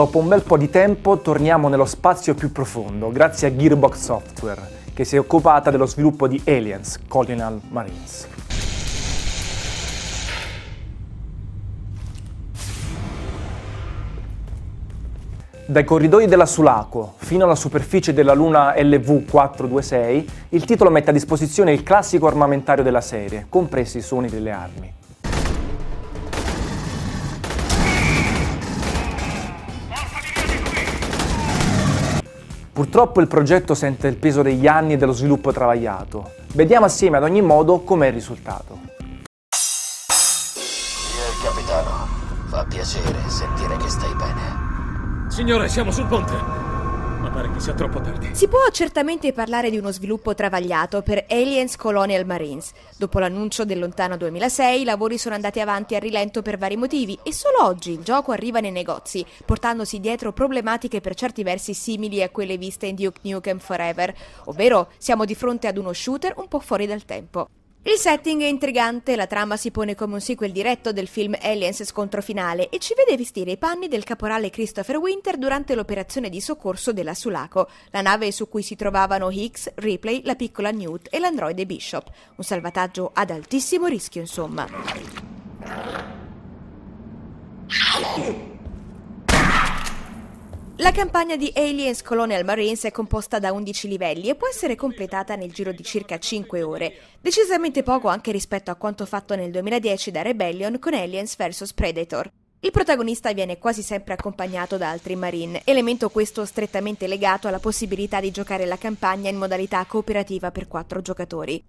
Dopo un bel po' di tempo torniamo nello spazio più profondo, grazie a Gearbox Software, che si è occupata dello sviluppo di Aliens, Colonial Marines. Dai corridoi della Sulaco fino alla superficie della Luna LV-426, il titolo mette a disposizione il classico armamentario della serie, compresi i suoni delle armi. Purtroppo il progetto sente il peso degli anni e dello sviluppo travagliato. Vediamo assieme ad ogni modo com'è il risultato. Io il capitano. Fa piacere sentire che stai bene. Signore, siamo sul ponte. Ma pare che sia troppo tardi. Si può certamente parlare di uno sviluppo travagliato per Aliens Colonial Marines. Dopo l'annuncio del lontano 2006, i lavori sono andati avanti a rilento per vari motivi e solo oggi il gioco arriva nei negozi, portandosi dietro problematiche per certi versi simili a quelle viste in Duke Nukem Forever, ovvero siamo di fronte ad uno shooter un po' fuori dal tempo. Il setting è intrigante, la trama si pone come un sequel diretto del film Aliens Scontro Finale e ci vede vestire i panni del caporale Christopher Winter durante l'operazione di soccorso della Sulaco, la nave su cui si trovavano Hicks, Ripley, la piccola Newt e l'androide Bishop. Un salvataggio ad altissimo rischio, insomma. La campagna di Aliens Colonial Marines è composta da 11 livelli e può essere completata nel giro di circa 5 ore, decisamente poco anche rispetto a quanto fatto nel 2010 da Rebellion con Aliens vs Predator. Il protagonista viene quasi sempre accompagnato da altri Marine, elemento questo strettamente legato alla possibilità di giocare la campagna in modalità cooperativa per 4 giocatori.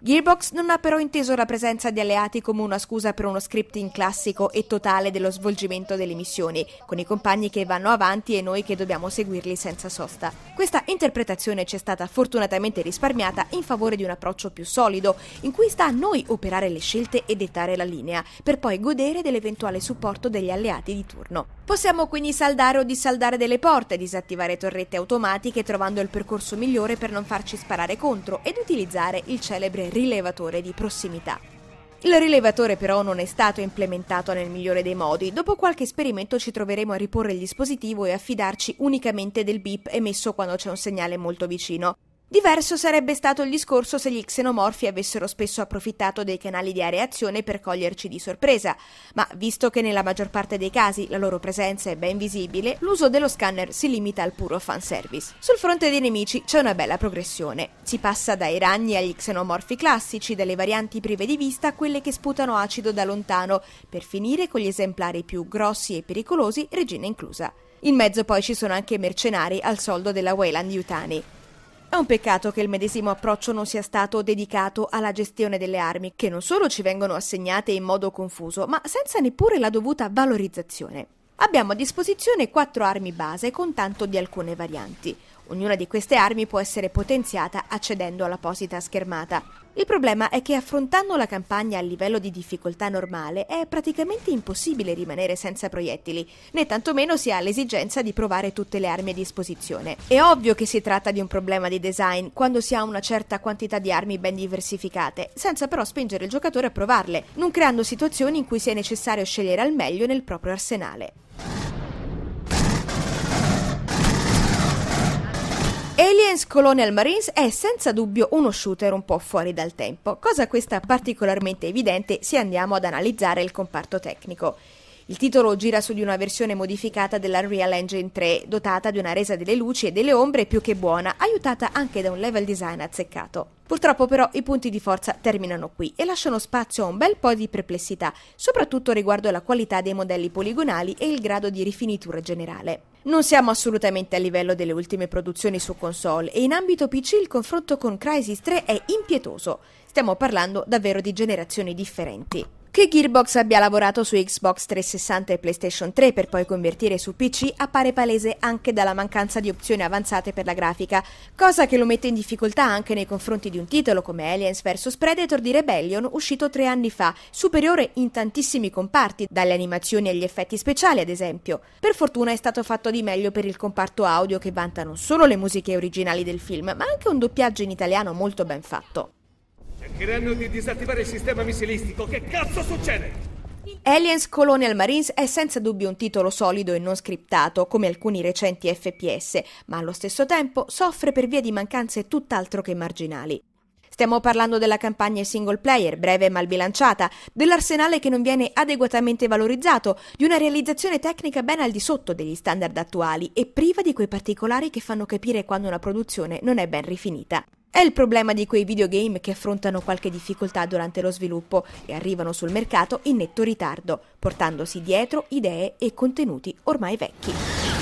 Gearbox non ha però inteso la presenza di alleati come una scusa per uno scripting classico e totale dello svolgimento delle missioni, con i compagni che vanno avanti e noi che dobbiamo seguirli senza sosta. Questa interpretazione ci è stata fortunatamente risparmiata in favore di un approccio più solido, in cui sta a noi operare le scelte e dettare la linea, per poi godere dell'eventuale supporto degli alleati di turno. Possiamo quindi saldare o dissaldare delle porte, disattivare torrette automatiche trovando il percorso migliore per non farci sparare contro ed utilizzare il celebre rilevatore di prossimità. Il rilevatore però non è stato implementato nel migliore dei modi. Dopo qualche esperimento ci troveremo a riporre il dispositivo e a fidarci unicamente del beep emesso quando c'è un segnale molto vicino. Diverso sarebbe stato il discorso se gli xenomorfi avessero spesso approfittato dei canali di areazione per coglierci di sorpresa, ma visto che nella maggior parte dei casi la loro presenza è ben visibile, l'uso dello scanner si limita al puro fanservice. Sul fronte dei nemici c'è una bella progressione. Si passa dai ragni agli xenomorfi classici, dalle varianti prive di vista a quelle che sputano acido da lontano, per finire con gli esemplari più grossi e pericolosi, regina inclusa. In mezzo poi ci sono anche mercenari al soldo della Wayland Yutani. È un peccato che il medesimo approccio non sia stato dedicato alla gestione delle armi, che non solo ci vengono assegnate in modo confuso, ma senza neppure la dovuta valorizzazione. Abbiamo a disposizione quattro armi base con tanto di alcune varianti. Ognuna di queste armi può essere potenziata accedendo all'apposita schermata. Il problema è che affrontando la campagna a livello di difficoltà normale è praticamente impossibile rimanere senza proiettili, né tantomeno si ha l'esigenza di provare tutte le armi a disposizione. È ovvio che si tratta di un problema di design quando si ha una certa quantità di armi ben diversificate, senza però spingere il giocatore a provarle, non creando situazioni in cui sia necessario scegliere al meglio nel proprio arsenale. Aliens Colonial Marines è senza dubbio uno shooter un po' fuori dal tempo, cosa questa particolarmente evidente se andiamo ad analizzare il comparto tecnico. Il titolo gira su di una versione modificata della Real Engine 3, dotata di una resa delle luci e delle ombre più che buona, aiutata anche da un level design azzeccato. Purtroppo però i punti di forza terminano qui e lasciano spazio a un bel po' di perplessità, soprattutto riguardo alla qualità dei modelli poligonali e il grado di rifinitura generale. Non siamo assolutamente a livello delle ultime produzioni su console e in ambito PC il confronto con Crysis 3 è impietoso. Stiamo parlando davvero di generazioni differenti. Che Gearbox abbia lavorato su Xbox 360 e PlayStation 3 per poi convertire su PC appare palese anche dalla mancanza di opzioni avanzate per la grafica, cosa che lo mette in difficoltà anche nei confronti di un titolo come Aliens vs Predator di Rebellion uscito tre anni fa, superiore in tantissimi comparti, dalle animazioni agli effetti speciali ad esempio. Per fortuna è stato fatto di meglio per il comparto audio che vanta non solo le musiche originali del film, ma anche un doppiaggio in italiano molto ben fatto. Cercheranno di disattivare il sistema missilistico. Che cazzo succede? Aliens Colonial Marines è senza dubbio un titolo solido e non scriptato, come alcuni recenti FPS, ma allo stesso tempo soffre per via di mancanze tutt'altro che marginali. Stiamo parlando della campagna single player, breve e mal bilanciata, dell'arsenale che non viene adeguatamente valorizzato, di una realizzazione tecnica ben al di sotto degli standard attuali e priva di quei particolari che fanno capire quando una produzione non è ben rifinita. È il problema di quei videogame che affrontano qualche difficoltà durante lo sviluppo e arrivano sul mercato in netto ritardo, portandosi dietro idee e contenuti ormai vecchi.